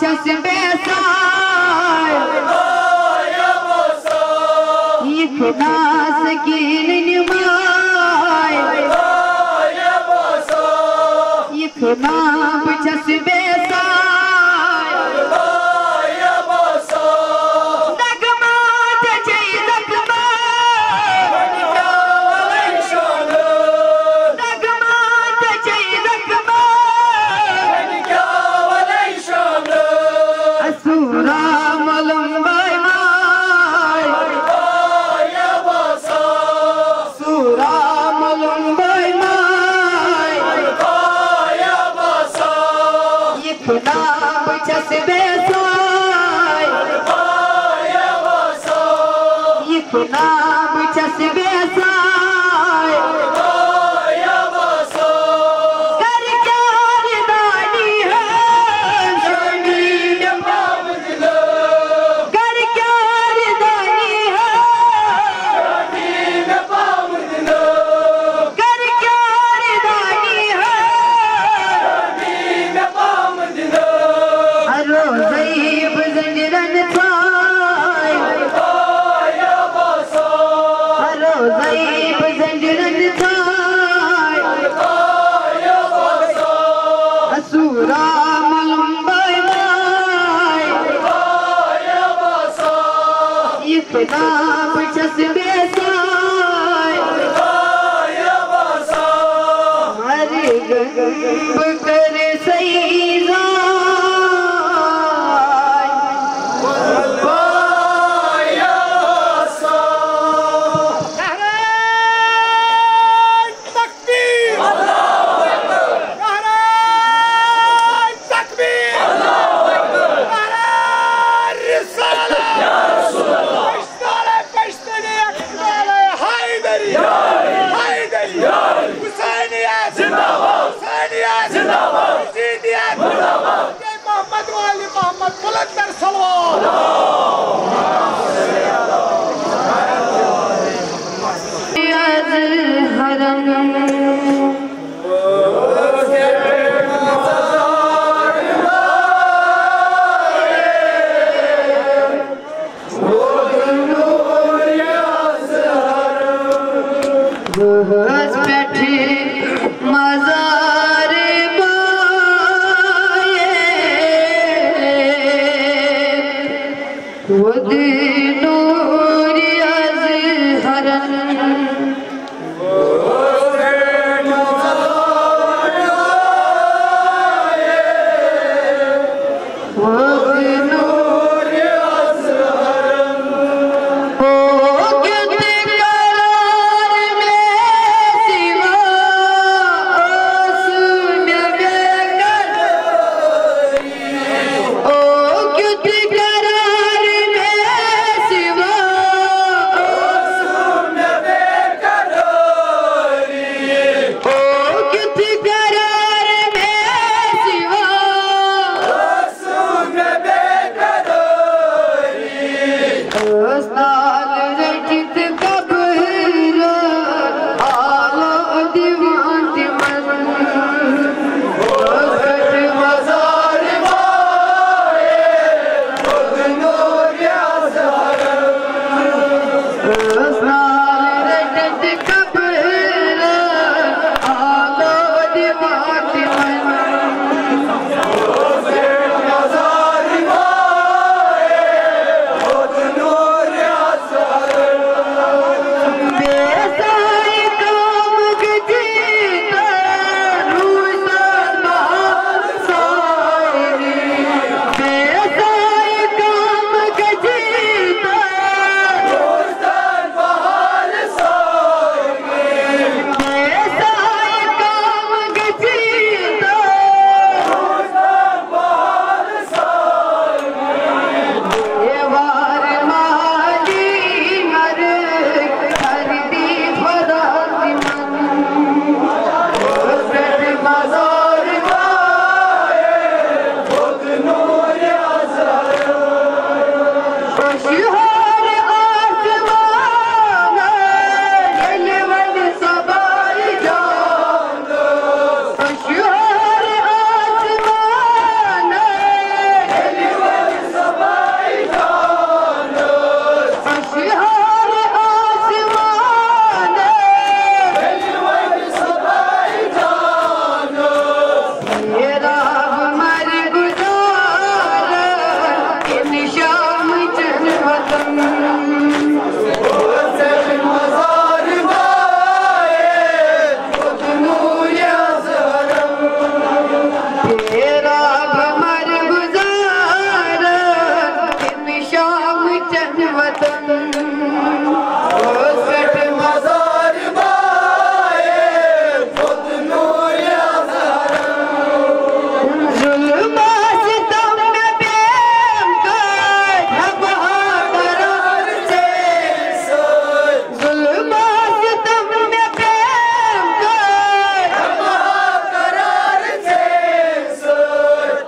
سيا سيم بي سار او يا بوس يي فناس گين نيم هاي او يا Thank you. Hare não!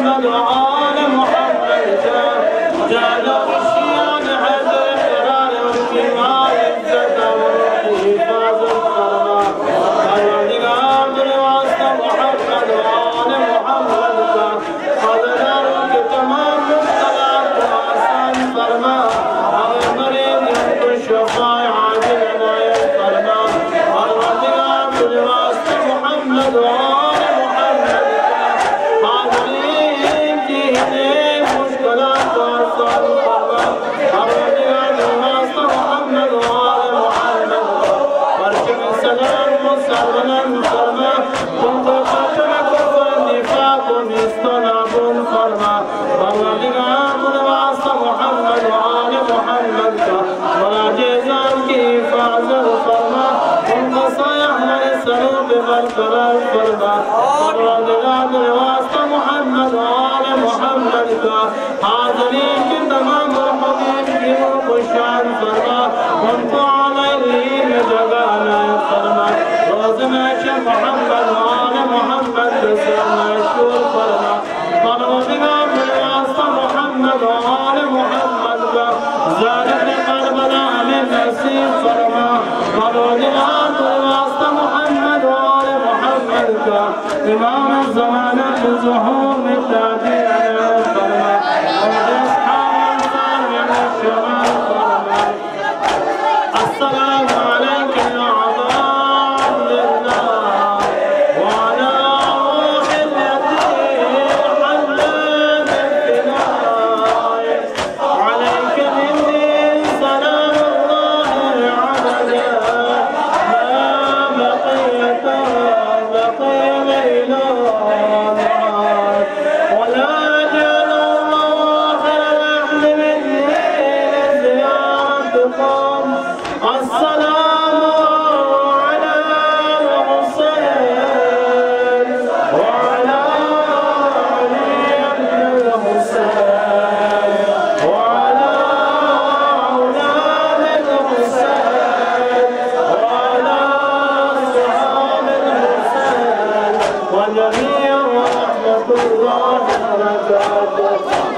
محمد وعلى كنت خاتم كفر نفاق اصطلاب فرما بر بنا من محمد وآل محمد ولا جزاك فاعذر فرما كنت صايح ليسر بغرفر الفرما بر بنا محمد وآل محمد هذا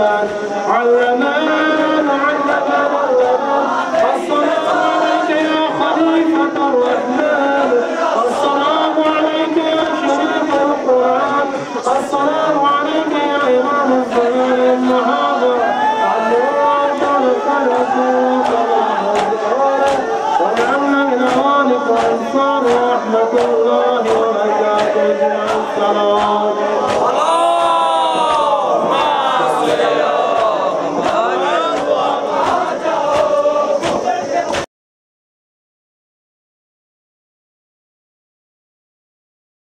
Allah'a